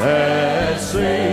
that sings.